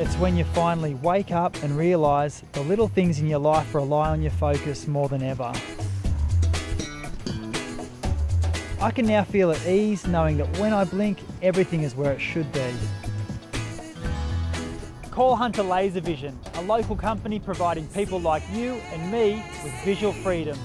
It's when you finally wake up and realise the little things in your life rely on your focus more than ever. I can now feel at ease knowing that when I blink, everything is where it should be. Call Hunter Laser Vision, a local company providing people like you and me with visual freedom.